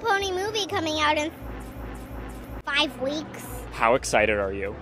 Pony movie coming out in five weeks. How excited are you?